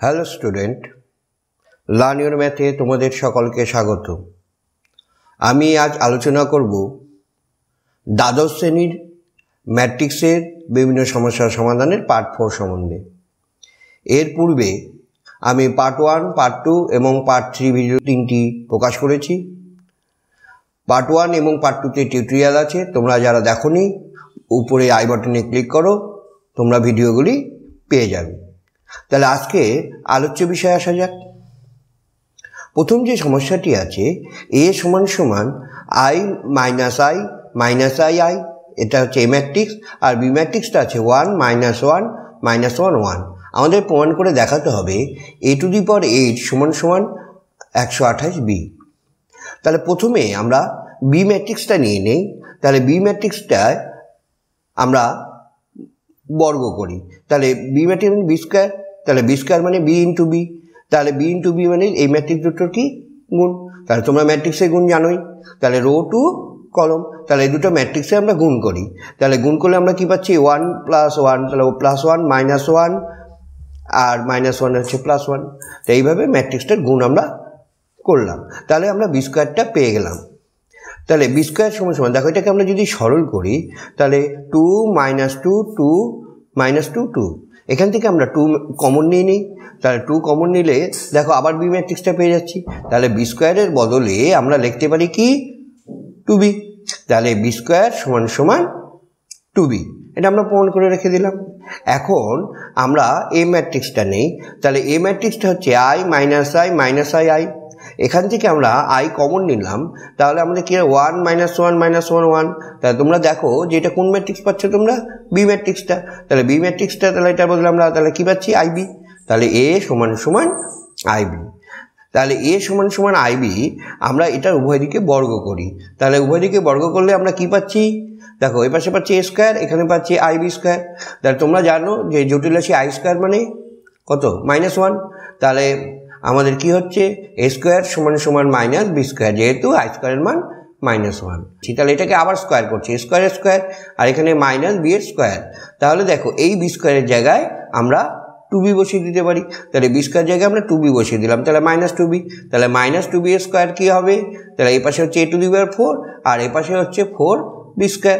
Hello student learn your ম্যাথে তোমাদের সকলকে স্বাগত। আমি আজ আলোচনা করব দ্বাদশ শ্রেণির ম্যাট্রিক্সের বিভিন্ন সমস্যার সমাধানের পার্ট ফোর সম্বন্ধে। এর পূর্বে আমি পার্ট ওয়ান, পার্ট টু এবং পার্ট থ্রি ভিডিও তিনটি প্রকাশ করেছি। পার্ট ওয়ান এবং পার্ট টুতে টিউটোরিয়াল আছে, তোমরা যারা দেখোনি, উপরে আই বাটনে ক্লিক করো, তোমরা ভিডিওগুলি পেয়ে যাবে। তাহলে আজকে আলোচ্য বিষয়ে আসা যাক। প্রথম যে সমস্যাটি আছে, এ সমান সমান i minus i minus i i, এটা হচ্ছে এ ম্যাট্রিক্স, আর বি ম্যাট্রিক্সটা আছে one minus one minus one one. আমাদের প্রমাণ করে দেখাতে হবে A two the power eight সমান সমান একশো আঠাশ বি। তাহলে প্রথমে আমরা বি ম্যাট্রিক্সটা নিয়ে নেই, তাহলে বি ম্যাট্রিক্সটায় আমরা বর্গ করি। তাহলে বি ম্যাট্রিক্স বি স্কোয়ার তাহলে বি স্কোয়ার মানে বি ইন্টু বি তাহলে বি ইন্টু বি মানে এই ম্যাট্রিক্স দুটোর কি গুণ? তাহলে তোমরা ম্যাট্রিক্সের গুণ জানোই। তাহলে রো টু কলম, তাহলে এই দুটো ম্যাট্রিক্সে আমরা গুণ করি। তাহলে গুণ করলে আমরা কি পাচ্ছি? ওয়ান প্লাস ওয়ান তাহলে ও প্লাস ওয়ান মাইনাস ওয়ান আর মাইনাস ওয়ান হচ্ছে প্লাস ওয়ান তো এইভাবে ম্যাট্রিক্সটার গুণ আমরা করলাম। তাহলে আমরা বি স্কোয়ারটা পেয়ে গেলাম। তাহলে বি স্কোয়ার সময় সময় দেখো এটাকে আমরা যদি সরল করি, তাহলে two minus two two minus two two এখান থেকে আমরা টু কমন নিয়ে নিই। তাহলে টু কমন নিলে, দেখো আবার বি ম্যাট্রিক্সটা পেয়ে যাচ্ছি। তাহলে বি স্কোয়ারের বদলে আমরা লিখতে পারি কি? টু বি তাহলে বি স্কোয়ার সমান সমান টু বি এটা আমরা প্রমাণ করে রেখে দিলাম। এখন আমরা এ ম্যাট্রিক্সটা নেই। তাহলে এ ম্যাট্রিক্সটা হচ্ছে i minus i minus i i এখান থেকে আমরা আই কমন নিলাম, তাহলে আমাদের কি one minus one minus one one তাহলে তোমরা দেখো যে এটা কোন ম্যাট্রিক্স পাচ্ছ তোমরা? বি ম্যাট্রিক্সটা তাহলে বি ম্যাট্রিক্সটা তাহলে এটা বদলে আমরা তাহলে কী পাচ্ছি? আইবি তাহলে এ সমান সমান আইবি তাহলে এ সমান সমান আইবি আমরা এটার উভয় দিকে বর্গ করি। তাহলে উভয় দিকে বর্গ করলে আমরা কি পাচ্ছি? দেখো এ পাশে পাচ্ছি এ স্কোয়ার এখানে পাচ্ছি আইবি স্কোয়ার তাহলে তোমরা জানো যে জটিল রাশি আই স্কোয়ার মানে কত? মাইনাস ওয়ান তাহলে আমাদের কি হচ্ছে? এ স্কোয়ার সমান সমান মাইনাস বি স্কোয়ার যেহেতু আই স্কোয়ারের মান মাইনাস ওয়ান ঠিক, তাহলে এটাকে আবার স্কোয়ার করছি স্কোয়ার স্কোয়ার আর এখানে মাইনাস বি এর স্কোয়ার তাহলে দেখো, এই বি স্কোয়ারের জায়গায় আমরা টু বি বসিয়ে দিতে পারি। তাহলে বি স্কোয়ার জায়গায় আমরা টু বি বসিয়ে দিলাম, তাহলে মাইনাস টু বি তাহলে মাইনাস টু বি স্কোয়ার কী হবে? তাহলে এই পাশে হচ্ছে এ টু দি ফোর আর এই পাশে হচ্ছে ফোর বি স্কোয়ার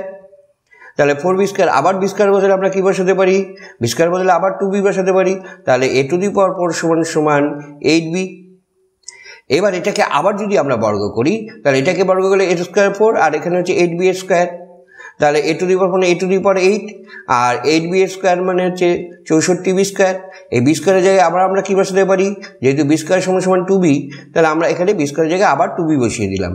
তাহলে ফোর বি স্কোয়ার আবার বি স্কোয়ার বদলে আমরা কী বসাতে পারি? বি স্কোয়ার বদলে আবার টু বি বসাতে পারি। তাহলে A two the power four সমান সমান এইট বি এবার এটাকে আবার যদি আমরা বর্গ করি, তাহলে এটাকে বর্গ করলে এ স্কোয়ার ফোর আর এখানে হচ্ছে এইট বি স্কোয়ার তাহলে এ টু দি পাওয়ার মানে A to the power eight R eight B square মানে হচ্ছে চৌষট্টি বি স্কোয়ার এই বি স্কোয়ারের জায়গায় আবার আমরা কী বসাতে পারি? যেহেতু বি স্কোয়ার সমান সমান টু বি তাহলে আমরা এখানে বি স্কোয়ারের জায়গায় আবার টু বি বসিয়ে দিলাম।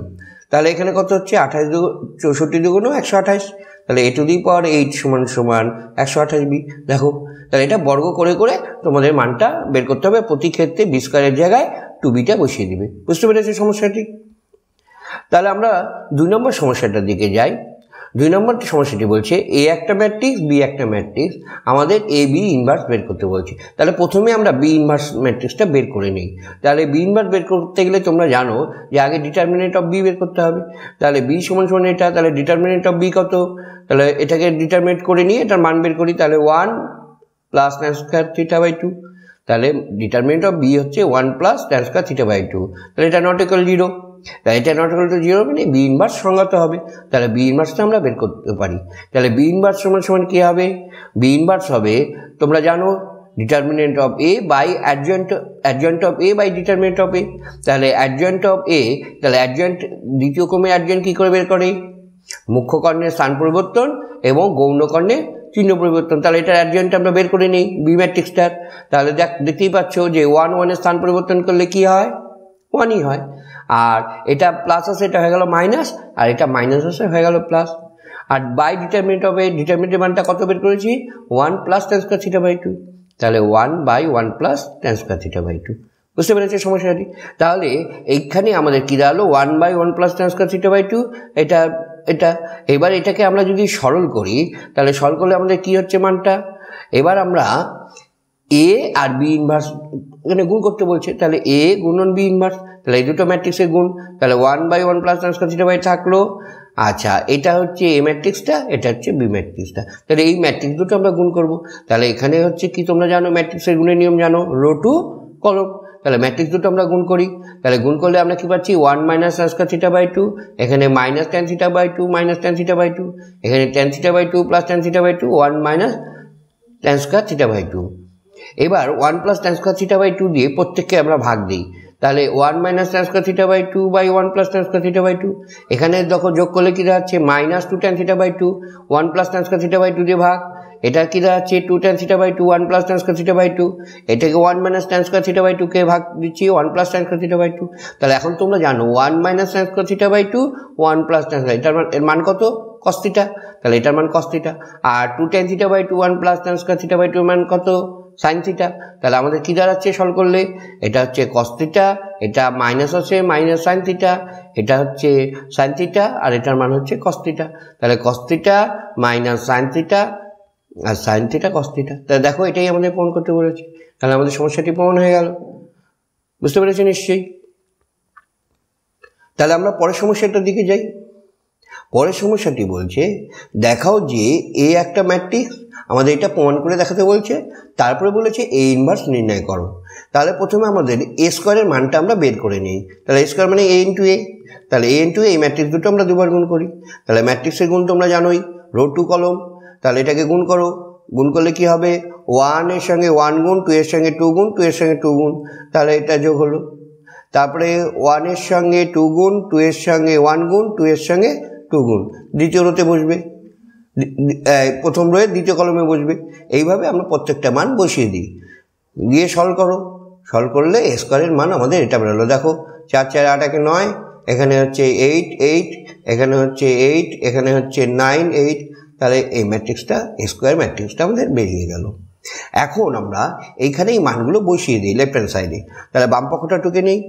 তাহলে এখানে কত হচ্ছে? আঠাশ দু, চৌষট্টি দুগুণ একশো আঠাশ। তাহলে A two the power eight সমান সমান একশো আঠাশ বি দেখো, তাহলে এটা বর্গ করে করে তোমাদের মানটা বের করতে হবে প্রতি ক্ষেত্রে বিস্কারের জায়গায় টু বিটা বসিয়ে দিবে। বুঝতে পেরেছি সমস্যাটি? তাহলে আমরা দুই নম্বর সমস্যাটার দিকে যাই। দুই নম্বর সমস্যাটি বলছে এ একটা ম্যাট্রিক্স বি একটা ম্যাট্রিক্স আমাদের এ বি ইনভার্স বের করতে বলছে। তাহলে প্রথমে আমরা বি ইনভার্স ম্যাট্রিক্সটা বের করে নিই। তাহলে বি ইনভার্স বের করতে গেলে তোমরা জানো যে আগে ডিটারমিনেন্ট অফ বি বের করতে হবে। তাহলে বি সমান সমান এটা, তাহলে ডিটারমিনেন্ট অফ বি কত? তাহলে এটাকে ডিটারমিনেট করে নিয়ে এটার মান বের করি, তাহলে one plus tan square theta by two তাহলে ডিটারমিনেন্ট অফ বি হচ্ছে one plus tan square theta by two তাহলে এটা নট ইকুয়াল জিরো তাহলে এটা নট ইকুয়াল টু জিরো মানে বি ইনভার্স সঙ্গত হবে। তাহলে বি ইনভার্সটা আমরা বের করতে পারি। তাহলে বি ইনভার্স সমান সমান কী হবে? বি ইনভার্স হবে, তোমরা জানো determinant of A by adjoint adjoint of A by determinant of A তাহলে অ্যাডজয়েন্ট অফ এ তাহলে অ্যাডজয়েন্ট দ্বিতীয় ক্রমে অ্যাডজয়েন্ট কী করে বের করে? মুখ্য কর্ণের স্থান পরিবর্তন এবং গৌণ কর্ণের চিহ্ন পরিবর্তন। তাহলে এটার অ্যাডজয়েন্ট আমরা বের করে নিই বি ম্যাট্রিক্সটার তাহলে দেখ, দেখতেই পাচ্ছ যে ওয়ান ওয়ানের স্থান পরিবর্তন করলে কি হয়? ওয়ানই হয়। আর এটা প্লাস আছে, এটা হয়ে গেল মাইনাস আর এটা মাইনাস আছে, হয়ে গেল প্লাস আর বাই ডিটারমিনেন্ট অফ এ ডিটারমিনেন্টের মানটা কত বের করেছি? One plus tan square theta by two তাহলে one by one plus tan square theta by two বুঝতে পেরেছে সমস্যাটি? তাহলে এইখানে আমাদের কী দাঁড়াল? One by one plus tan square theta by two এটা এটা। এবার এটাকে আমরা যদি সরল করি, তাহলে সরল করলে আমাদের কী হচ্ছে মানটা? এবার আমরা এ আর বি ইনভার্স এখানে গুণ করতে বলছে, তাহলে এ গুণন বি ইনভার্স তাহলে এই দুটো ম্যাট্রিক্সের গুণ, তাহলে one by one plus tan square theta by থাকল। আচ্ছা এটা হচ্ছে এ ম্যাট্রিক্সটা এটা হচ্ছে বি ম্যাট্রিক্সটা তাহলে এই ম্যাট্রিক্স দুটো আমরা গুণ করব। তাহলে এখানে হচ্ছে কি তোমরা জানো ম্যাট্রিক্সের গুণের নিয়ম জানো? রো টু কলম। তাহলে ম্যাট্রিক্স দুটো আমরা গুণ করি। তাহলে গুণ করলে আমরা কী পাচ্ছি? One minus tan square theta by two এখানে minus tan theta by two minus tan theta by two এখানে tan theta by two plus tan theta by two one minus tan square theta by two এবার one plus tan square theta by two দিয়ে প্রত্যেককে আমরা ভাগ দিই তাহলে one minus tan square theta by two by one plus tan square theta by two এখানে যখন যোগ করলে কী দাঁড়াচ্ছে minus two tan theta by two one plus tan square theta by two দিয়ে ভাগ এটা কী দাঁড়াচ্ছে two tan theta by two one plus tan square theta by two এটাকে one minus tan square theta by টুকে ভাগ দিচ্ছি one plus tan square theta by two তাহলে এখন তোমরা জানো one minus tan square theta by two one plus tan এটার মান এর মান কত কস্তিটা তাহলে এটার মান cos theta R two tan theta by two one plus tan square theta by two মান কত সাইন থিটা তাহলে আমাদের কী দাঁড়াচ্ছে সল করলে? এটা হচ্ছে কস থিটা এটা মাইনাস আছে মাইনাস সাইন থিটা এটা হচ্ছে সাইন থিটা আর এটার মান হচ্ছে কস থিটা তাহলে cos theta minus sine theta আর সাইন থিটা কস থিটা তাহলে দেখো এটাই আমাদের প্রমাণ করতে বলেছে। তাহলে আমাদের সমস্যাটি প্রমাণ হয়ে গেল। বুঝতে পেরেছি নিশ্চয়ই? তাহলে আমরা পরের সমস্যাটার দিকে যাই। পরের সমস্যাটি বলছে, দেখাও যে এ একটা ম্যাট্রিক্স আমাদের এটা প্রমাণ করে দেখাতে বলছে, তারপরে বলেছে এ ইনভার্স নির্ণয় করো। তাহলে প্রথমে আমাদের এ স্কোয়ারের মানটা আমরা বের করে নিই। তাহলে এ স্কোয়ার মানে এ ইন্টু এ তাহলে এ ইন্টু এই ম্যাট্রিক্স দুটো আমরা দুবার গুণ করি। তাহলে ম্যাট্রিক্সের গুণ তোমরা জানোই রো টু কলম তাহলে এটাকে গুণ করো। গুণ করলে কি হবে? ওয়ানের সঙ্গে ওয়ান গুণ টু এর সঙ্গে টু গুণ টু এর সঙ্গে টু গুণ। তাহলে এটা যোগ হলো। তারপরে ওয়ানের সঙ্গে টু গুণ টু এর সঙ্গে ওয়ান গুণ টু এর সঙ্গে টু গুণ। দ্বিতীয় রোতে বসবে। প্রথম রয়ে দ্বিতীয় কলমে বসবে। এইভাবে আমরা প্রত্যেকটা মান বসিয়ে দিই। দিয়ে সল করো। সল করলে স্কোয়ারের মান আমাদের এটা বেরোলো। দেখো, চার চার, আট, একে নয়, এখানে হচ্ছে এইট এইট, এখানে হচ্ছে এইট, এখানে হচ্ছে নাইন, এইট। তাহলে এই ম্যাট্রিক্সটা স্কোয়ার ম্যাট্রিক্সটা আমাদের বেরিয়ে গেল। এখন আমরা এইখানে এই মানগুলো বসিয়ে দিই লেফট হ্যান্ড সাইডে তাহলে বাম পক্ষটা টুকে নিই।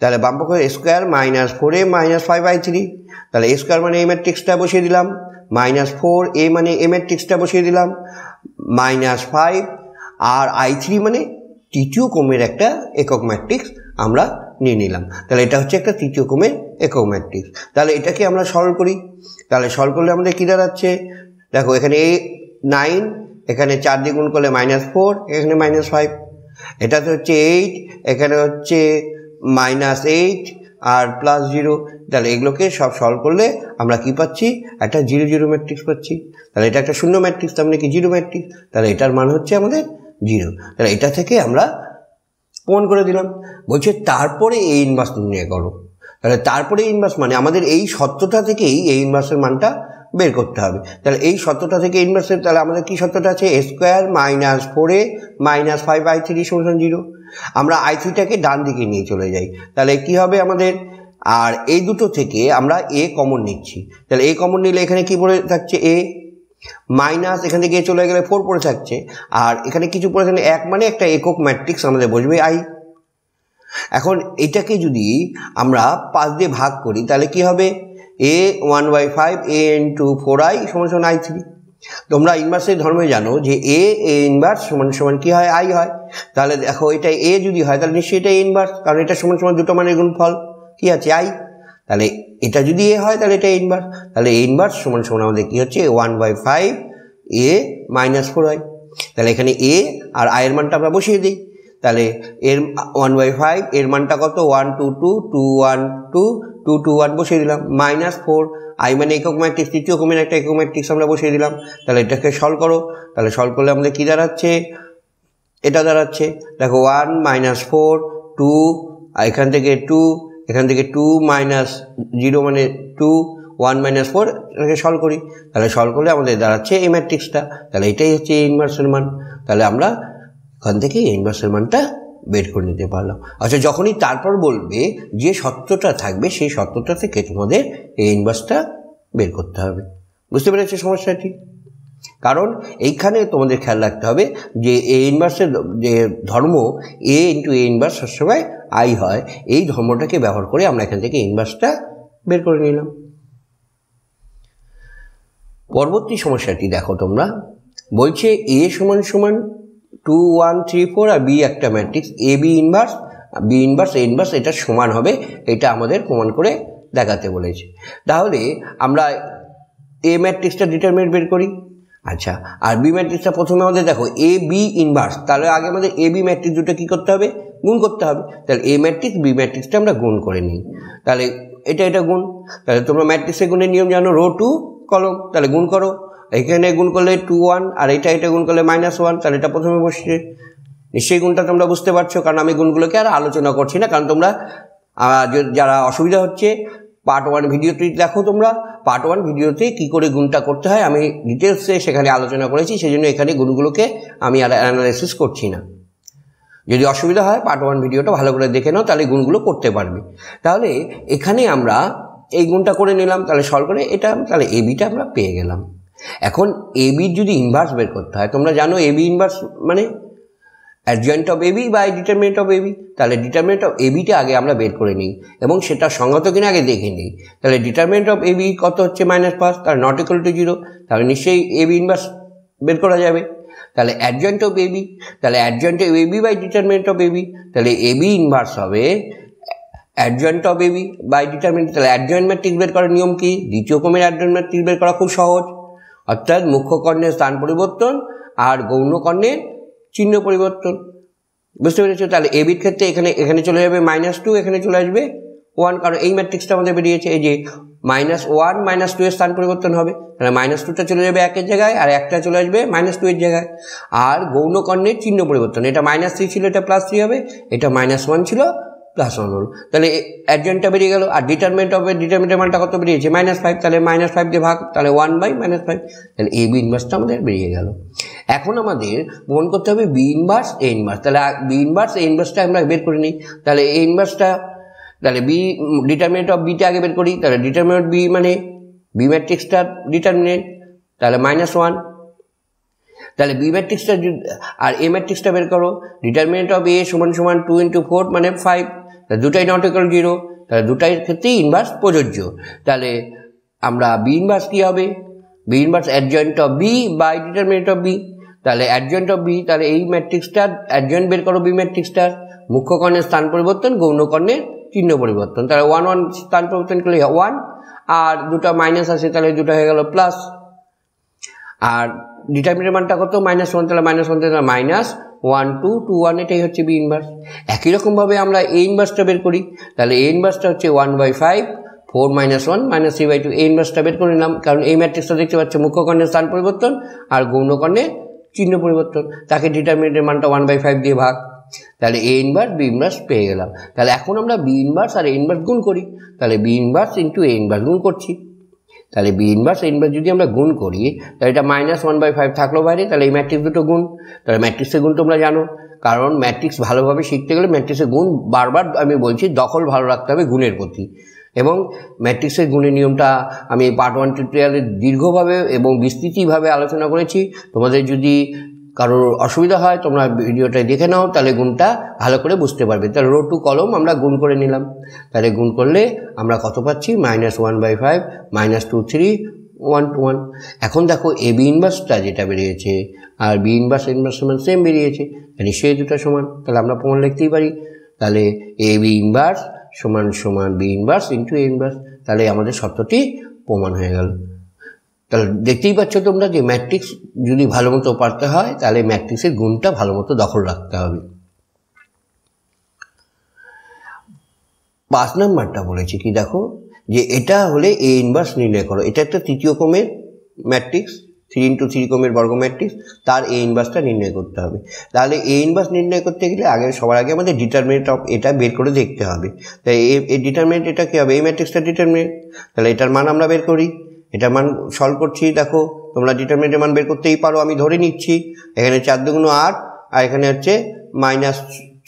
তাহলে বাম পক্ষ square minus four minus five I three তাহলে স্কোয়ার মানে এই ম্যাট্রিক্সটা বসিয়ে দিলাম। মাইনাস ফোর, এ মানে এ ম্যাট্রিক্সটা বসিয়ে দিলাম, মাইনাস ফাইভ, আর আই থ্রি মানে তৃতীয় ক্রমের একটা একক ম্যাট্রিক্স আমরা নিয়ে নিলাম। তাহলে এটা হচ্ছে একটা তৃতীয় ক্রমের একক ম্যাট্রিক্স। তাহলে এটাকে আমরা সলভ করি। তাহলে সলভ করলে আমাদের কী দাঁড়াচ্ছে? দেখো, এখানে এ নাইন, এখানে চার দিয়ে গুণ করলে মাইনাস ফোর, এখানে মাইনাস ফাইভ। এটাতে হচ্ছে এইট, এখানে হচ্ছে মাইনাস এইট আর প্লাস জিরো তাহলে এগুলোকে সব সলভ করলে আমরা কি পাচ্ছি? একটা জিরো জিরো ম্যাট্রিক্স পাচ্ছি। তাহলে এটা একটা শূন্য ম্যাট্রিক্স তার মানে কি? জিরো ম্যাট্রিক্স তাহলে এটার মান হচ্ছে আমাদের জিরো তাহলে এটা থেকে আমরা প্রমাণ করে দিলাম। বলছে, তারপরে এই ইনভার্স নিয়ে করো। তাহলে তারপরে ইনভার্স মানে আমাদের এই সত্যটা থেকেই এই ইনভার্সের মানটা বের করতে হবে। তাহলে এই সত্যটা থেকে ইনভার্সের তাহলে আমাদের কী সত্যটা আছে? A square minus four minus five I three সমান জিরো আমরা আই থ্রিটাকে ডান দিকে নিয়ে চলে যাই। তাহলে কি হবে আমাদের? আর এই দুটো থেকে আমরা এ কমন নিচ্ছি। তাহলে এ কমন নিলে এখানে কি পড়ে থাকছে? এ মাইনাস এখান থেকে চলে গেলে ফোর পড়ে থাকছে। আর এখানে কিছু পড়ে থাকলে এক মানে একটা একক ম্যাট্রিক্স আমাদের বসবে আই এখন এটাকে যদি আমরা পাঁচ দিয়ে ভাগ করি, তাহলে কি হবে? A one by five A two four I সমান সমান আই থ্রি তোমরা ইনভার্সের ধর্মে জানো যে এ এ ইনভার্স সমান সমান কী হয়? আই হয়। তাহলে দেখো, এটা এ যদি হয়, তাহলে নিশ্চয়ই এটা ইনভার্স কারণ এটা সমান সমান দুটো মানের গুণফল। কী আছে? আই তাহলে এটা যদি এ হয়, তাহলে এটা ইনভার্স তাহলে এ ইনভার্স সমান সমান আমাদের কী হচ্ছে? One by five A minus four হয় তাহলে এখানে এ আর আয়ের মানটা আমরা বসিয়ে দিই। তাহলে এর ওয়ান বাই ফাইভ এর মানটা কত? One two two two one two two two one বসিয়ে দিলাম। মাইনাস ফোর আই মানে একক ম্যাট্রিক্স তৃতীয় কমের একটা একক ম্যাট্রিক্স আমরা বসিয়ে দিলাম। তাহলে এটাকে সলভ করো। তাহলে সলভ করলে আমাদের কী দাঁড়াচ্ছে? এটা দাঁড়াচ্ছে। দেখো ওয়ান মাইনাস ফোর টু এখান থেকে টু এখান থেকে টু মাইনাস জিরো মানে টু ওয়ান মাইনাস ফোর এটাকে সলভ করি। তাহলে সলভ করলে আমাদের দাঁড়াচ্ছে এই ম্যাট্রিক্সটা তাহলে এটাই হচ্ছে ইনভার্সের মান। তাহলে আমরা ওখান থেকে ইনভার্সের মানটা বের করে নিতে পারলাম আচ্ছা যখনই তারপর বলবে যে সত্যটা থাকবে, সেই সত্যটা থেকে তোমাদের এই ইনভার্সটা বের করতে হবে। বুঝতে পেরেছ সমস্যাটি? কারণ এইখানে তোমাদের খেয়াল রাখতে হবে যে এ ইনভার্সের যে ধর্ম এ ইন্টু এ ইনভার্স সবসময় আই হয়। এই ধর্মটাকে ব্যবহার করে আমরা এখান থেকে ইনভার্সটা বের করে নিলাম। পরবর্তী সমস্যাটি দেখো তোমরা। বলছে এ সমান সমান টু ওয়ান থ্রি ফোর আর বি একটা matrix A B inverse B inverse A inverse এটা সমান হবে। এটা আমাদের প্রমাণ করে দেখাতে বলেছে। তাহলে আমরা এ ম্যাট্রিক্সটা ডিটারমিনেন্ট বের করি। আচ্ছা আর বি ম্যাট্রিক্সটা প্রথমে আমাদের দেখো এ বি ইনভার্স তাহলে আগে আমাদের এ বি ম্যাট্রিক্স দুটো কী করতে হবে? গুণ করতে হবে। তাহলে এ ম্যাট্রিক্স বি ম্যাট্রিক্সটা আমরা গুণ করে নিই। তাহলে এটা এটা গুণ। তাহলে তোমরা ম্যাট্রিক্সের গুণের নিয়ম জানো, রো টু কলম। তাহলে গুণ করো। এখানে গুণ করলে টু ওয়ান আর এটা এটা গুণ করলে মাইনাস ওয়ান তাহলে এটা প্রথমে বসছে। নিশ্চয়ই গুণটা তোমরা বুঝতে পারছ, কারণ আমি গুণগুলোকে আর আলোচনা করছি না, কারণ তোমরা যারা অসুবিধা হচ্ছে পার্ট ওয়ান ভিডিওটি দেখো তোমরা পার্ট ওয়ান ভিডিওতে কী করে গুণটা করতে হয়, আমি ডিটেলসে সেখানে আলোচনা করেছি সেই জন্য এখানে গুণগুলোকে আমি আর অ্যানালাইসিস করছি না। যদি অসুবিধা হয় পার্ট ওয়ান ভিডিওটা ভালো করে দেখে নাও, তাহলে গুণগুলো করতে পারবে। তাহলে এখানে আমরা এই গুণটা করে নিলাম, তাহলে সল করে এটা, তাহলে এ বিটা আমরা পেয়ে গেলাম। এখন এবির যদি ইনভার্স বের করতে হয়, তোমরা জানো এ বি ইনভার্স মানে adjoint of AB by determinant of AB তাহলে ডিটারমিনেন্ট অফ এবিটা আগে আমরা বের করে নিই এবং সেটা সঙ্গত কিনা আগে দেখে নিই। তাহলে ডিটারমিনেন্ট অফ এবি কত হচ্ছে মাইনাস পাঁচ? তাহলে নট ইকুয়াল টু জিরো তাহলে নিশ্চয়ই এবি ইনভার্স বের করা যাবে। তাহলে অ্যাডজয়েন্ট অফ এবি তাহলে adjoint of AB by determinant of AB তাহলে এবি ইনভার্স হবে adjoint of AB by determinant তাহলে অ্যাডজয়েন্ট ম্যাট্রিক্স বের করার নিয়ম কি? দ্বিতীয় ক্রমের অ্যাডজয়েন্ট ম্যাট্রিক্স বের করা খুব সহজ। অর্থাৎ মুখ্যকর্ণের স্থান পরিবর্তন আর গৌণ কর্ণের চিহ্ন পরিবর্তন। বুঝতে পেরেছ? তাহলে এবির ক্ষেত্রে এখানে এখানে চলে যাবে মাইনাস টু এখানে চলে আসবে ওয়ান কারণ এই ম্যাট্রিক্সটা আমাদের বেরিয়েছে, এই যে মাইনাস ওয়ান মাইনাস টু এর স্থান পরিবর্তন হবে। তাহলে মাইনাস টুটা চলে যাবে একের জায়গায়, আর একটা চলে আসবে মাইনাস টু এর জায়গায়। আর গৌণকর্ণের চিহ্ন পরিবর্তন, এটা মাইনাস থ্রি ছিল, এটা প্লাস থ্রি হবে, এটা মাইনাস ওয়ান ছিল প্লাস ওয়ান হল। তাহলে অ্যাডজেন্টটা বেরিয়ে গেল আর ডিটারমেন্ট অফ ডিটারমেন্টের মানটা কত বেরিয়েছে? মাইনাস ফাইভ তাহলে মাইনাস ফাইভ দিয়ে ভাগ, তাহলে ওয়ান বাই মাইনাস ফাইভ তাহলে এ বি ইনভার্সটা আমাদের বেরিয়ে গেল। এখন আমাদের মনে করতে হবে বি ইনভার্স এ ইনভার্স তাহলে বি ইনভার্স এ ইনভার্সটা আমরা বের করে নিই। তাহলে এ ইনভার্সটা তাহলে বি ডিটারমিনেন্ট অফ বিটা আগে বের করি। তাহলে ডিটারমিনেন্ট বি মানে বি ম্যাট্রিক্সটা ডিটারমিনেন্ট তাহলে মাইনাস ওয়ান তাহলে বি ম্যাট্রিক্সটা আর এ ম্যাট্রিক্সটা বের করো। ডিটারমিনেন্ট অফ এ সমান সমান টু ইন্টু ফোর মানে ফাইভ তাহলে দুটাই নট ইকুয়াল জিরো তাহলে দুটাই ক্ষেত্রেই ইনভার্স প্রযোজ্য। তাহলে আমরা বি ইনভার্স কী হবে? B inverse adjoint of B by determinant of B তাহলে অ্যাডজয়েন্ট অফ বি তাহলে এই ম্যাট্রিক্সটার অ্যাডজয়েন্ট বের করো বি ম্যাট্রিক্সটার মুখ্য কর্ণের স্থান পরিবর্তন গৌণ কর্ণের চিহ্ন পরিবর্তন। তাহলে ওয়ান ওয়ান স্থান পরিবর্তন করলে ওয়ান আর দুটো মাইনাস আছে তাহলে দুটো হয়ে গেল প্লাস আর ডিটারমিনেন্ট মানটা কত? মাইনাস ওয়ান তাহলে মাইনাস ওয়ান তাহলে minus one two two one এটাই হচ্ছে বি ইনভার্স একই রকমভাবে আমরা এ ইনভার্সটা বের করি, তাহলে এ ইনভার্সটা হচ্ছে one by five four minus one minus three by two এই ইনভার্সটা বের করে নিলাম, কারণ এই ম্যাট্রিক্সটা দেখতে পাচ্ছে মুখ্য কর্ণের স্থান পরিবর্তন আর গৌণকর্ণের চিহ্ন পরিবর্তন। তাকে ডিটারমিনেন্টের মানটা ওয়ান বাই ফাইভ দিয়ে ভাগ। তাহলে এ ইনভার্স বি ইনভার্স পেয়ে গেলাম। তাহলে এখন আমরা বি ইনভার্স আর এ ইনভার্স গুণ করি। তাহলে B inverse into A inverse গুণ করছি। তাহলে বি ইনভার্স এ ইনভার্স যদি আমরা গুণ করি, তাহলে এটা মাইনাস ওয়ান বাই ফাইভ থাকল বাইরে, তাহলে এই ম্যাট্রিক্স দুটো গুণ। তাহলে ম্যাট্রিক্সের গুণ তোমরা জানো, কারণ ম্যাট্রিক্স ভালোভাবে শিখতে গেলে ম্যাট্রিক্সের গুণ বারবার আমি বলছি, দখল ভালো রাখতে হবে গুণের প্রতি। এবং ম্যাট্রিক্সের গুণের নিয়মটা আমি পার্ট ওয়ান টিউটোরিয়ালে দীর্ঘভাবে এবং বিস্তৃতিভাবে আলোচনা করেছি। তোমাদের যদি কারোর অসুবিধা হয়, তোমরা ভিডিওটা দেখে নাও, তাহলে গুণটা ভালো করে বুঝতে পারবে। তাহলে রো টু কলম আমরা গুণ করে নিলাম। তাহলে গুণ করলে আমরা কত পাচ্ছি? Minus one by five minus two three one two one এখন দেখো এ বি ইনভার্সটা যেটা বেরিয়েছে, আর বি ইনভার্স ইনভার্স সমান সেম বেরিয়েছে নিশ্চয়ই দুটো সমান, তাহলে আমরা প্রমাণ লিখতেই পারি। তাহলে এ বি ইনভার্স সমান সমান B inverse into A inverse তাহলে আমাদের শর্তটি প্রমাণ হয়ে গেল। তাহলে দেখতেই পাচ্ছ তোমরা যে ম্যাট্রিক্স যদি ভালো মতো পারতে হয়, তাহলে ম্যাট্রিক্সের গুণটা ভালো মতো দখল রাখতে হবে। পাঁচ নাম্বারটা বলেছি কি দেখো, যে এটা হলে এ ইনভার্স নির্ণয় করো। এটা একটা তৃতীয় ক্রমের ম্যাট্রিক্স থ্রি ইন্টু থ্রি ক্রমের বর্গ ম্যাট্রিক্স তার এ ইনভার্সটা নির্ণয় করতে হবে। তাহলে এ ইনভার্স নির্ণয় করতে গেলে আগে, সবার আগে আমাদের ডিটারমিনেন্ট অফ এটা বের করে দেখতে হবে। তাই এ ডিটারমিনেন্ট এটা কী হবে? এই ম্যাট্রিক্সটা ডিটারমিনেন্ট তাহলে এটার মান আমরা বের করি। এটার মান সলভ করছি, দেখো, তোমরা ডিটারমিনেন্টের মান বের করতেই পারো, আমি ধরে নিচ্ছি। এখানে চার দুগুণ আট, আর এখানে হচ্ছে মাইনাস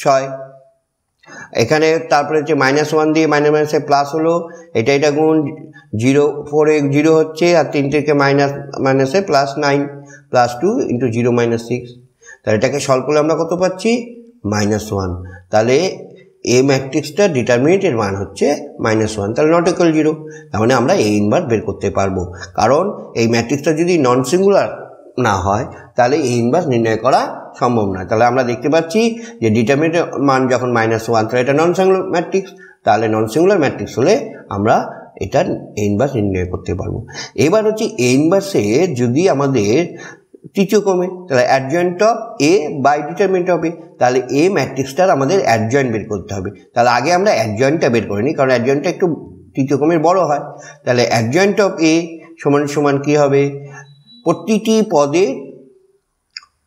ছয়। এখানে তারপরে হচ্ছে মাইনাস ওয়ান দিয়ে মাইনাস মাইনাসে প্লাস হলো, এটা এটা গুণ জিরো ফোরে জিরো হচ্ছে, আর তিন থেকে মাইনাস মাইনাসে plus nine plus two into zero minus six তাহলে এটাকে সলভ করলে আমরা কত পাচ্ছি? মাইনাস ওয়ান তাহলে এ ম্যাট্রিক্সটা ডিটারমিনেন্টের মান হচ্ছে মাইনাস ওয়ান তাহলে নট ইকুয়াল জিরো তার মানে আমরা এ ইনভার্স বের করতে পারব। কারণ এই ম্যাট্রিক্সটা যদি নন সিঙ্গুলার না হয়, তাহলে এ ইনভার্স নির্ণয় করা সম্ভব নয়। তাহলে আমরা দেখতে পাচ্ছি যে ডিটারমিনেন্টের মান যখন মাইনাস ওয়ান তাহলে এটা নন সিঙ্গুলার ম্যাট্রিক্স তাহলে নন সিঙ্গুলার ম্যাট্রিক্স হলে আমরা এটা এ ইনভার্স নির্ণয় করতে পারব। এবার হচ্ছে এ ইনভার্সে যদি আমাদের তৃতীয় ক্রমে, তাহলে adjoint of A by determinant of A তাহলে এ ম্যাট্রিক্সটার আমাদের অ্যাডজয়েন্ট বের করতে হবে। তাহলে আগে আমরা অ্যাডজয়েন্টটা বের করে নিই, কারণ অ্যাডজয়েন্টটা একটু তৃতীয় ক্রমের বড় হয়। তাহলে অ্যাডজয়েন্ট অফ এ সমান সমান কী হবে? প্রতিটি পদে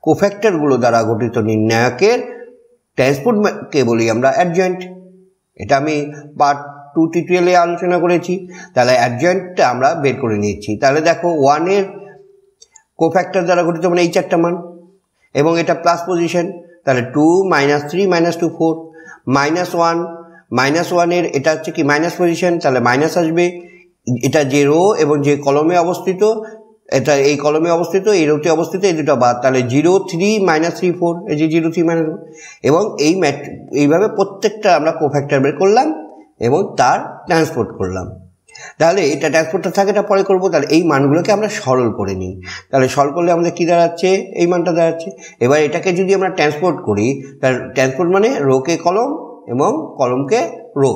কোফ্যাক্টরগুলো দ্বারা গঠিত নির্ণায়কের ট্রান্সপোর্টকে বলি আমরা অ্যাডজয়েন্ট এটা আমি পার্ট টু টিউটোরিয়ালে আলোচনা করেছি। তাহলে অ্যাডজয়েন্টটা আমরা বের করে নিয়েছি। তাহলে দেখো ওয়ানের কোফ্যাক্টর দ্বারা গঠিত মানে এই চারটা মান, এবং এটা প্লাস পজিশন তাহলে two minus three minus two four minus one minus ওয়ানের এটা হচ্ছে কি মাইনাস পজিশন তাহলে মাইনাস আসবে, এটা যে রো এবং যে কলমে অবস্থিত, এটা এই কলমে অবস্থিত, এই রোতে অবস্থিত, এই দুটো বাদ, তাহলে zero three minus three four এই যে জিরো থ্রি মাইনাস এবং এই ম্যাট এইভাবে প্রত্যেকটা আমরা কোফ্যাক্টর বের করলাম, এবং তার ট্রান্সপোর্ট করলাম। তাহলে এটা ট্রান্সপোর্টটা থাকে এটা পরে করব। তাহলে এই মানগুলোকে আমরা সরল করে নিই। তাহলে সরল করলে আমাদের কী দাঁড়াচ্ছে? এই মানটা দাঁড়াচ্ছে। এবার এটাকে যদি আমরা ট্রান্সপোর্ট করি, তাহলে ট্রান্সপোর্ট মানে রোকে কলম এবং কলমকে রো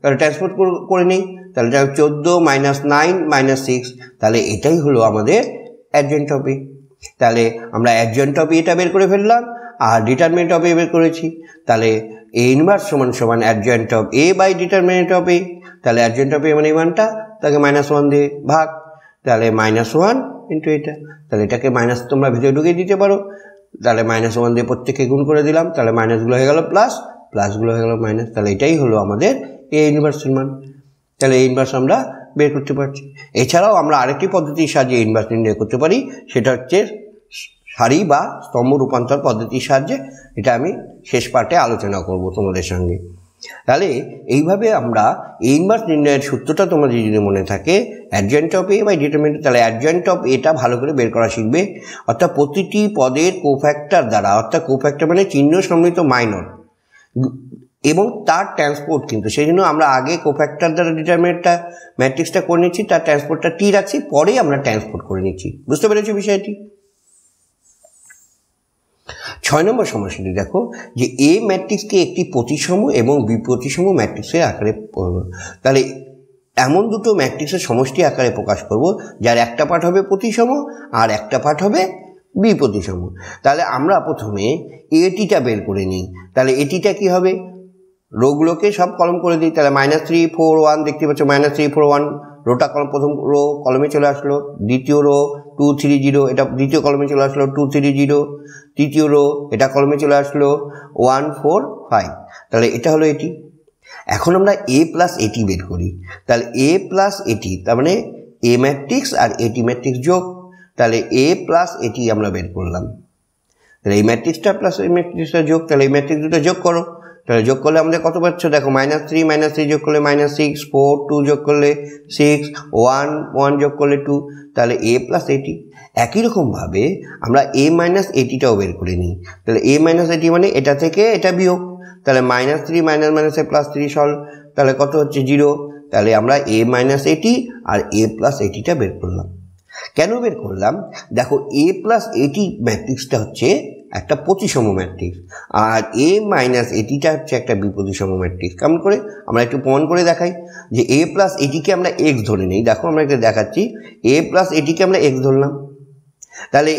তাহলে ট্রান্সপোর্ট করে নিই। তাহলে এটা চোদ্দ মাইনাস নাইন মাইনাস সিক্স তাহলে এটাই হলো আমাদের অ্যাডজেন্ট অফ তাহলে আমরা অ্যাডজেন্ট অফ এটা বের করে ফেললাম। আর ডিটারমিনেন্ট অফ এ বের করেছি, তাহলে এ ইনভার্স সমান সমান adjoint of A by determinant of A তাহলে অ্যাডজয়েন্ট অফ এ মানে মানটা, তাকে মাইনাস ওয়ান দিয়ে ভাগ, তাহলে মাইনাস ওয়ান ইন্টু এটা, তাহলে এটাকে মাইনাস তোমরা ভিতরে ঢুকিয়ে দিতে পারো, তাহলে মাইনাস ওয়ান দিয়ে প্রত্যেককে গুণ করে দিলাম, তাহলে মাইনাসগুলো হয়ে গেল প্লাস প্লাসগুলো হয়ে গেল মাইনাস তাহলে এটাই হলো আমাদের এ ইনভার্সের মান, তাহলে এই ইনভার্স আমরা বের করতে পারছি। এছাড়াও আমরা আরেকটি পদ্ধতির সাহায্যে ইনভার্স নির্ণয় করতে পারি, সেটা হচ্ছে সারি বা স্তম্ভ রূপান্তর পদ্ধতির সাহায্যে এটা আমি শেষ পার্টে আলোচনা করব তোমাদের সঙ্গে। তাহলে এইভাবে আমরা ইনভার্স নির্ণয়ের সূত্রটা তোমাদের যদি মনে থাকে adjoint of A by determinant তাহলে অ্যাডজয়েন্ট অফ এটা ভালো করে বের করা শিখবে। অর্থাৎ প্রতিটি পদের কোফ্যাক্টর দ্বারা, অর্থাৎ কোফ্যাক্টর মানে চিহ্ন সম্মিলিত মাইনর এবং তার ট্রান্সপোর্ট কিন্তু সেই জন্য আমরা আগে কোফ্যাক্টর দ্বারা ডিটারমিনেন্টটা ম্যাট্রিক্সটা করে নিচ্ছি, তার ট্রান্সপোর্টটা টি রাখছি পরেই আমরা ট্রান্সপোর্ট করে নিচ্ছি। বুঝতে পেরেছি বিষয়টি? ছয় নম্বর সমস্যাটি, দেখো, যে এ ম্যাট্রিক্সকে একটি প্রতিসম এবং বিপ্রতিসম ম্যাট্রিক্সের আকারে তাহলে এমন দুটো ম্যাট্রিক্সের সমষ্টি আকারে প্রকাশ করব, যার একটা পাঠ হবে প্রতিসম আর একটা পাঠ হবে বিপ্রতিসম তাহলে আমরা প্রথমে এটিটা বের করে নিই। তাহলে এটিটা কি হবে? রোগুলোকে সব কলম করে দিই। তাহলে মাইনাস থ্রি ফোর ওয়ান দেখতে পাচ্ছ মাইনাস থ্রি ফোর ওয়ান রোটা কলম প্রথম রো কলমে চলে আসলো, দ্বিতীয় রো টু থ্রি জিরো এটা দ্বিতীয় কলমে চলে আসলো টু থ্রি জিরো তৃতীয় রো এটা কলমে চলে আসলো ওয়ান ফোর ফাইভ তাহলে এটা হলো এটি। এখন আমরা এ প্লাস এটি বের করি। তাহলে এ প্লাস এটি তার মানে এ ম্যাট্রিক্স আর এটি ম্যাট্রিক্স যোগ। তাহলে এ প্লাস এটি আমরা বের করলাম। তাহলে এই ম্যাট্রিক্সটা প্লাস এই ম্যাট্রিক্সটা যোগ, তাহলে এই ম্যাট্রিক্স দুটো যোগ করো। তাহলে যোগ করলে আমাদের কত পাচ্ছ? দেখো মাইনাস থ্রি মাইনাস থ্রি যোগ করলে মাইনাস সিক্স ফোর টু যোগ করলে সিক্স ওয়ান ওয়ান যোগ করলে টু তাহলে এ প্লাস এটি একই রকমভাবে আমরা এ মাইনাস এটিটাও বের করে নিই। তাহলে এ মাইনাস এটি মানে এটা থেকে এটা বিয়োগ। তাহলে মাইনাস থ্রি মাইনাস মাইনাসে প্লাস থ্রি সল, তাহলে কত হচ্ছে? জিরো তাহলে আমরা এ মাইনাস এটি আর এ প্লাস এটিটা বের করলাম। কেন বের করলাম? দেখো এ প্লাস এটি ম্যাট্রিক্সটা হচ্ছে একটা প্রতিসম ম্যাট্রিক্স আর এ মাইনাস এটিটা হচ্ছে একটা বিপ্রতিসম ম্যাট্রিক্স কেমন করে? আমরা একটু প্রমাণ করে দেখাই। যে এ প্লাস এটিকে আমরা এক্স ধরে নিই। দেখো আমরা একটা দেখাচ্ছি। এ প্লাস এটিকে আমরা এক্স ধরলাম। তাহলে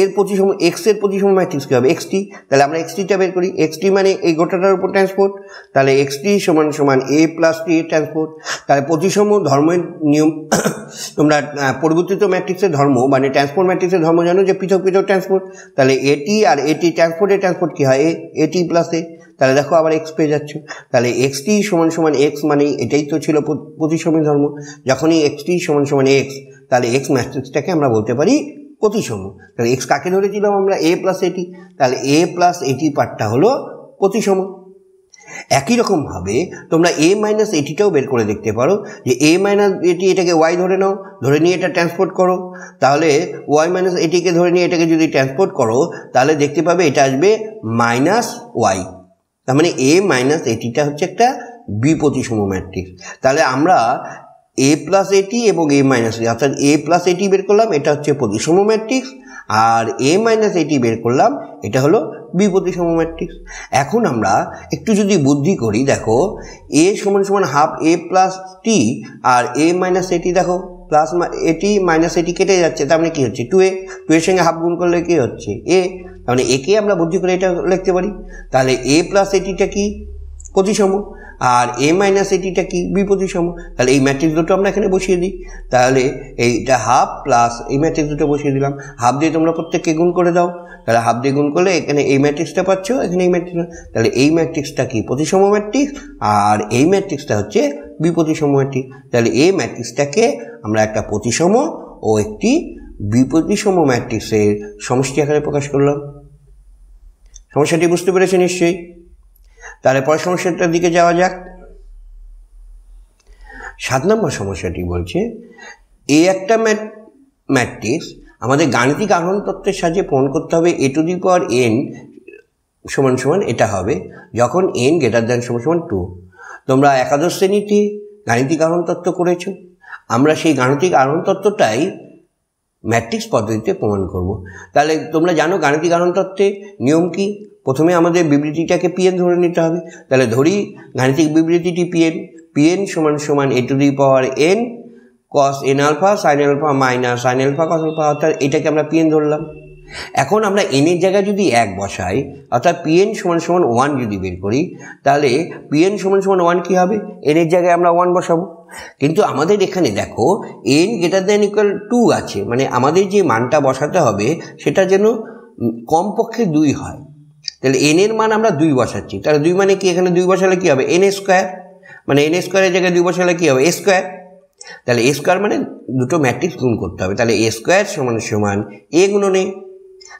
এর প্রতিসম এক্সের প্রতিসম ম্যাট্রিক্স কী হবে? এক্সটি তাহলে আমরা এক্সটিটা বের করি। এক্সটি মানে এই গোটাটার উপর ট্রান্সপোর্ট তাহলে এক্সটি সমান সমান এ প্লাস টি ট্রান্সপোর্ট তাহলে প্রতিসম ধর্মের নিয়ম, তোমরা পরিবর্তিত ম্যাট্রিক্সের ধর্ম মানে ট্রান্সপোর্ট ম্যাট্রিক্সের ধর্ম জানো যে পৃথক পৃথক ট্রান্সপোর্ট তাহলে এটি আর এটি ট্রান্সপোর্টের ট্রান্সপোর্ট কী হয়? এ এটি প্লাস এ তাহলে দেখো আবার এক্স পেয়ে যাচ্ছ। তাহলে এক্সটি সমান সমান এক্স মানে এটাই তো ছিল প্রতিসমী ধর্ম। যখনই এক্সটি সমান সমান এক্স তাহলে এক্স ম্যাট্রিক্সটাকে আমরা বলতে পারি প্রতিসম। তাহলে এক্স কাকে ধরেছিলাম আমরা? এ প্লাস এটি তাহলে এ প্লাস এটি পার্টটা হলো প্রতিসম। একই রকমভাবে তোমরা এ মাইনাস এটিটাও বের করে দেখতে পারো যে এ মাইনাস এটি এটাকে ওয়াই ধরে নাও, ধরে নিয়ে এটা ট্রান্সপোর্ট করো। তাহলে ওয়াই মাইনাস এটিকে ধরে নিয়ে এটাকে যদি ট্রান্সপোর্ট করো, তাহলে দেখতে পাবে এটা আসবে মাইনাস ওয়াই তার মানে এ মাইনাস এটিটা হচ্ছে একটা বিপ্রতিসম ম্যাট্রিক্স তাহলে আমরা এ প্লাস এটি এবং এ মাইনাস এটি অর্থাৎ এ প্লাস এটি বের করলাম, এটা হচ্ছে প্রতিসম ম্যাট্রিক্স আর এ মাইনাস এটি বের করলাম, এটা হলো বিপতিসম ম্যাট্রিক্স এখন আমরা একটু যদি বুদ্ধি করি, দেখো এ সমান সমান হাফ এ প্লাস টি আর এ মাইনাস এটি দেখো প্লাস এটি মাইনাস এটি কেটে যাচ্ছে, তার মানে কী হচ্ছে? টু এ টু এর সঙ্গে হাফ গুণ করলে কী হচ্ছে? এ তার মানে একে আমরা বুদ্ধি করে এটা লিখতে পারি। তাহলে এ প্লাস এটিটা কি? প্রতিসম আর এ মাইনাস এটিটা কি? বিপতিসম তাহলে এই ম্যাট্রিক্স দুটো আমরা এখানে বসিয়ে দিই। তাহলে এইটা হাফ প্লাস এই ম্যাট্রিক্স দুটো বসিয়ে দিলাম। হাফ দিয়ে তোমরা প্রত্যেককে গুণ করে দাও। তাহলে হাফ দিয়ে গুণ করলে এখানে এই ম্যাট্রিক্সটা পাচ্ছ, এখানে এই ম্যাট্রিক্স তাহলে এই ম্যাট্রিক্সটা কি? প্রতিসম ম্যাট্রিক্স আর এই ম্যাট্রিক্সটা হচ্ছে বিপতিসম ম্যাট্রিক্স তাহলে এই ম্যাট্রিক্সটাকে আমরা একটা প্রতিসম ও একটি বিপতিসম ম্যাট্রিক্সের সমষ্টি আকারে প্রকাশ করলাম। সমস্যাটি বুঝতে পেরেছে নিশ্চয়ই? তাহলে পরের সমস্যাটার দিকে যাওয়া যাক। সাত নম্বর সমস্যাটি বলছে, এই একটা ম্যাট, ম্যাট্রিক্স আমাদের গাণিতিক আহরণ তত্ত্বের সাহায্যে প্রমাণ করতে হবে A two the power N সমান সমান এটা হবে যখন এন গ্রেটার দ্যান সমান সমান টু। তোমরা একাদশ শ্রেণীতে গাণিতিক আহরণ তত্ত্ব করেছ, আমরা সেই গাণিতিক আহরণ তত্ত্বটাই ম্যাট্রিক্স পদ্ধতিতে প্রমাণ করব। তাহলে তোমরা জানো গাণিতিক আহরণ তত্ত্বে নিয়ম কি? প্রথমে আমাদের বিবৃতিটাকে পিএন ধরে নিতে হবে। তাহলে ধরি গাণিতিক বিবৃতিটি পিএন পিএন সমান সমান A to the power N cos N alpha sine alpha minus sine alpha cos alpha অর্থাৎ এটাকে আমরা পিএন ধরলাম। এখন আমরা এনের জায়গায় যদি এক বসাই, অর্থাৎ পিএন সমান সমান ওয়ান যদি বের করি, তাহলে পিএন সমান সমান ওয়ান কী হবে? এনের জায়গায় আমরা ওয়ান বসাবো। কিন্তু আমাদের এখানে দেখো N greater than equal to আছে। মানে আমাদের যে মানটা বসাতে হবে, সেটা যেন কমপক্ষে দুই হয়। তাহলে এন এর মান আমরা দুই বসাচ্ছি। তাহলে দুই মানে কি? এখানে দুই বসালে কী হবে? এন স্কোয়ার মানে এন স্কোয়ারের জায়গায় দুই বসালে কী হবে? এ স্কোয়ার তাহলে এ স্কোয়ার মানে দুটো ম্যাট্রিক্স গুণ করতে হবে। তাহলে এ স্কোয়ার সমান সমান এ গুণনে।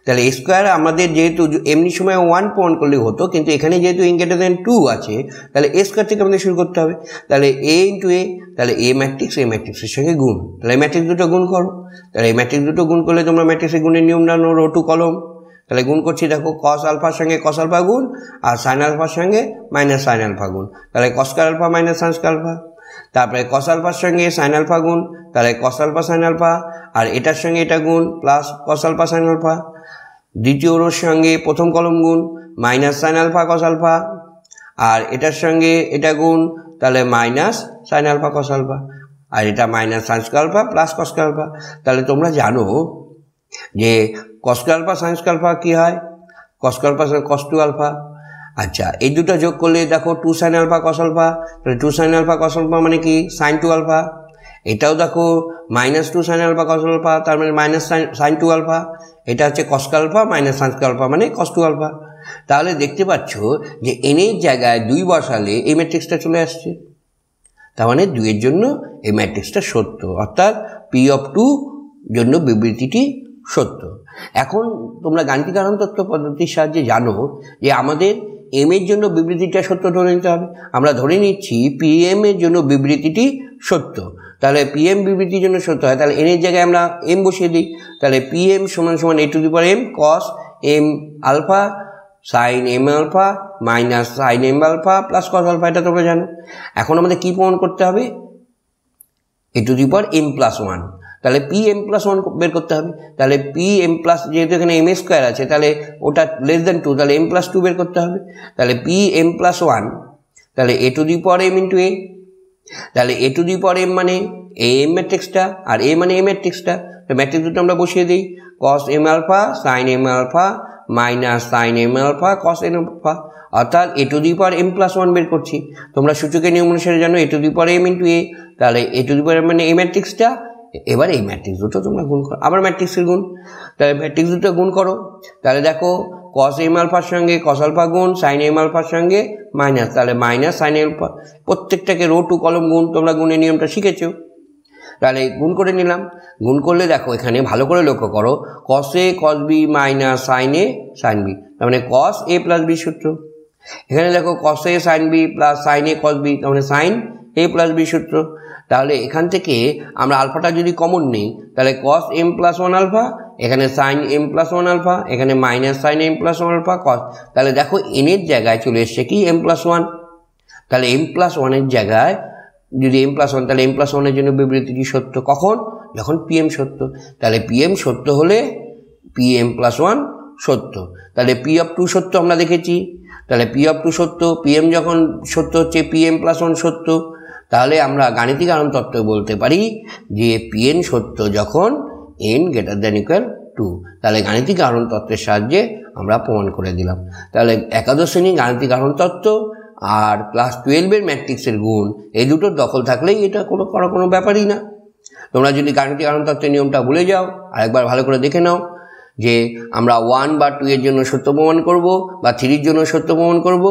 তাহলে এ স্কোয়ার আমাদের যেহেতু এমনি সময় ওয়ান পয়েন্ট করলে হতো, কিন্তু এখানে যেহেতু এন গ্রেটার দেন টু আছে, তাহলে এ স্কোয়ার থেকে আমাদের শুরু করতে হবে। তাহলে এ ইন্টু এ তাহলে এ ম্যাট্রিক্স এ ম্যাট্রিক্সের সঙ্গে গুণ। তাহলে এই ম্যাট্রিক্স দুটো গুণ করো। তাহলে এই ম্যাট্রিক্স দুটো গুণ করলে তোমরা ম্যাট্রিক্সের গুণের নিয়ম জানো রো টু কলম তাহলে গুণ করছি, দেখো কস আলফার সঙ্গে কস আলফা গুণ আর সাইন আলফার সঙ্গে মাইনাস সাইন আলফা গুণ। তাহলে cos square alpha minus sine square alpha তারপরে কস আলফার সঙ্গে সাইন আলফা গুণ, তাহলে কস আলফা সাইন আলফা আর এটার সঙ্গে এটা গুণ plus cos alpha sine alpha দ্বিতীয় রোর সঙ্গে প্রথম কলম গুণ minus sine alpha cos alpha আর এটার সঙ্গে এটা গুণ, তাহলে minus sine alpha cos alpha আর এটা minus sine square alpha plus cos alpha তাহলে তোমরা জানো যে cos square alpha sine square alpha কী হয়? Cos alpha cos two alpha আচ্ছা এই দুটো যোগ করলে দেখো two sine alpha cos alpha তাহলে two sine alpha cos alpha মানে কি? সাইন টু আলফা এটাও দেখো minus two sine alpha cos alpha তার মানে মাইনাস সাইন টু আলফা এটা হচ্ছে cos alpha minus sines alpha মানে কস টু আলফা তাহলে দেখতে পাচ্ছ যে এনের জায়গায় দুই বসালে এই ম্যাট্রিক্সটা চলে আসছে। তার মানে দুইয়ের জন্য এই ম্যাট্রিক্সটা সত্য। অর্থাৎ পি অফ টু জন্য বিবৃতিটি সত্য। এখন তোমরা গাণিতিক আনন্দ তত্ত্ব পদ্ধতির সাহায্যে জানো যে আমাদের এম এর জন্য বিবৃতিটা সত্য ধরে নিতে হবে। আমরা ধরে নিচ্ছি পি এম এর জন্য বিবৃতিটি সত্য। তাহলে পি এম বিবৃতির জন্য সত্য হয়। তাহলে এন এর জায়গায় আমরা এম বসিয়ে দিই। তাহলে পি এম সমান সমান A to the power M cos M alpha sine M alpha minus sine M alpha plus cos alpha এটা তোমরা জানো। এখন আমাদের কী প্রমাণ করতে হবে? A to the power M plus one তাহলে পি এম প্লাস ওয়ান বের করতে হবে। তাহলে পি এম প্লাস যেহেতু এখানে এম স্কোয়ার আছে, তাহলে ওটা লেস দেন টু তাহলে এম প্লাস টু বের করতে হবে। তাহলে পি এম প্লাস ওয়ান তাহলে এ টু দি পর এম ইন্টু এ তাহলে এ টু দি পর এম মানে এ এম ম্যাট্রিক্সটা আর এ মানে এ ম্যাট্রিক্সটা তো ম্যাট্রিক্স দুটো আমরা বসিয়ে দিই। Cos M alpha sine M alpha minus sine M alpha cos M alpha অর্থাৎ A to the power M plus one বের করছি। তোমরা সূচকের নিয়ম অনুসারে জানো A to the power M into A তাহলে এ টু দি পাওয়ার মানে এ ম্যাট্রিক্সটা এবার এই ম্যাট্রিক্স দুটো তোমরা গুণ করো। আবার ম্যাট্রিক্সের গুণ। তাহলে ম্যাট্রিক্স দুটো গুণ করো। তাহলে দেখো কস এম আলফার সঙ্গে কস আলফা গুণ সাইন এম আলফার সঙ্গে মাইনাস তাহলে মাইনাস সাইন আলফা প্রত্যেকটাকে রো টু কলম গুণ, তোমরা গুণের নিয়মটা শিখেছো। তাহলে গুণ করে নিলাম। গুণ করলে দেখো, এখানে ভালো করে লক্ষ্য করো। Cos cos B minus sine A sine B তার মানে কস এ প্লাস বি সূত্র। এখানে দেখো cos sine B plus sine A cos B তার মানে সাইন এ প্লাস বি সূত্র। তাহলে এখান থেকে আমরা আলফাটা যদি কমন নিই, তাহলে cos M plus one alpha এখানে sine M plus one alpha এখানে minus sine M plus one alpha cos তাহলে দেখো এনের জায়গায় চলে এসছে কি এম প্লাস ওয়ান তাহলে এম প্লাস ওয়ানের জায়গায় যদি এম প্লাস ওয়ান তাহলে এম প্লাস ওয়ানের জন্য বিবৃতিটি সত্য? কখন? যখন পিএম সত্য। তাহলে পিএম সত্য হলে পি এম প্লাস ওয়ান সত্য। তাহলে পি অফ টু সত্য আমরা দেখেছি। তাহলে পি অফ টু সত্য পি এম যখন সত্য হচ্ছে পি এম প্লাস ওয়ান সত্য। তাহলে আমরা গাণিতিক আরণ তত্ত্ব বলতে পারি যে পি এন সত্য যখন N greater than equal to তাহলে গাণিতিক আহরণ তত্ত্বের সাহায্যে আমরা প্রমাণ করে দিলাম। তাহলে একাদশ শ্রেণি গাণিতিক আহরণ তত্ত্ব আর ক্লাস টুয়েলভের ম্যাট্রিক্সের গুণ, এই দুটোর দখল থাকলেই এটা কোনো করা কোনো ব্যাপারই না। তোমরা যদি গাণিতিক আহরণ তত্ত্বের নিয়মটা ভুলে যাও, আরেকবার ভালো করে দেখে নাও যে আমরা ওয়ান বা টু এর জন্য সত্য প্রমাণ করব বা থ্রির জন্য সত্য প্রমাণ করব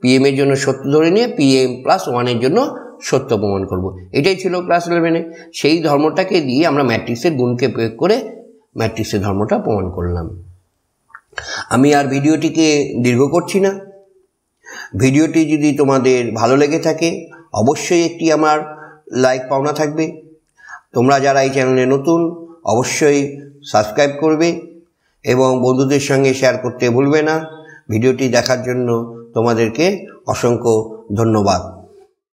পিএম এর জন্য সত্য ধরে নিয়ে পিএম প্লাস ওয়ানের জন্য সত্য প্রমাণ করব। এটাই ছিল ক্লাস ইলেভেনে সেই ধর্মটাকে দিয়ে আমরা ম্যাট্রিক্সের গুণকে প্রয়োগ করে ম্যাট্রিক্সের ধর্মটা প্রমাণ করলাম। আমি আর ভিডিওটিকে দীর্ঘ করছি না। ভিডিওটি যদি তোমাদের ভালো লেগে থাকে, অবশ্যই একটি আমার লাইক পাওনা থাকবে। তোমরা যারা এই চ্যানেলে নতুন, অবশ্যই সাবস্ক্রাইব করবে এবং বন্ধুদের সঙ্গে শেয়ার করতে ভুলবে না। ভিডিওটি দেখার জন্য তোমাদেরকে অসংখ্য ধন্যবাদ।